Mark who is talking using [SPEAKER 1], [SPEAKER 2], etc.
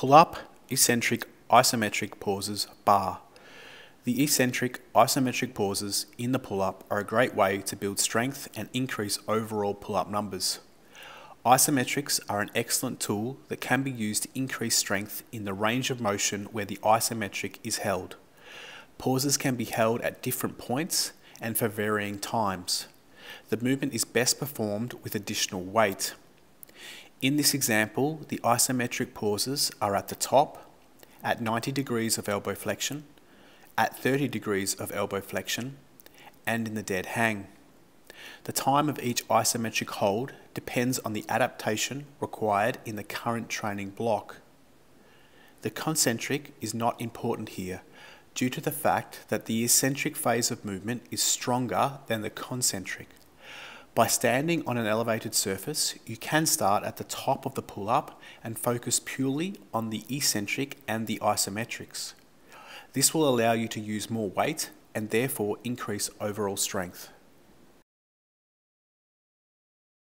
[SPEAKER 1] Pull up, eccentric, isometric pauses, bar. The eccentric, isometric pauses in the pull up are a great way to build strength and increase overall pull up numbers. Isometrics are an excellent tool that can be used to increase strength in the range of motion where the isometric is held. Pauses can be held at different points and for varying times. The movement is best performed with additional weight. In this example, the isometric pauses are at the top, at 90 degrees of elbow flexion, at 30 degrees of elbow flexion, and in the dead hang. The time of each isometric hold depends on the adaptation required in the current training block. The concentric is not important here due to the fact that the eccentric phase of movement is stronger than the concentric. By standing on an elevated surface, you can start at the top of the pull-up and focus purely on the eccentric and the isometrics. This will allow you to use more weight and therefore increase overall strength.